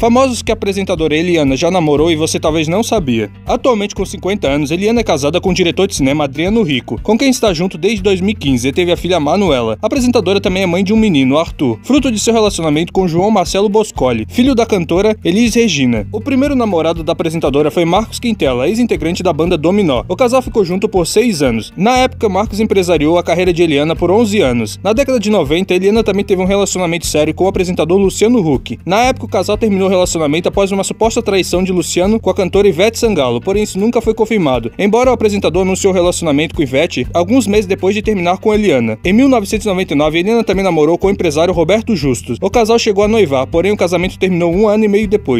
Famosos que a apresentadora Eliana já namorou e você talvez não sabia. Atualmente com 50 anos, Eliana é casada com o diretor de cinema Adriano Rico, com quem está junto desde 2015 e teve a filha Manuela. A apresentadora também é mãe de um menino, Arthur, fruto de seu relacionamento com João Marcelo Boscoli, filho da cantora Elis Regina. O primeiro namorado da apresentadora foi Marcos Quintela, ex-integrante da banda Dominó. O casal ficou junto por seis anos. Na época, Marcos empresariou a carreira de Eliana por 11 anos. Na década de 90, Eliana também teve um relacionamento sério com o apresentador Luciano Huck. Na época, o casal terminou relacionamento após uma suposta traição de Luciano com a cantora Ivete Sangalo, porém isso nunca foi confirmado. Embora o apresentador anunciou o relacionamento com Ivete alguns meses depois de terminar com Eliana. Em 1999, Eliana também namorou com o empresário Roberto Justus. O casal chegou a noivar, porém o casamento terminou um ano e meio depois.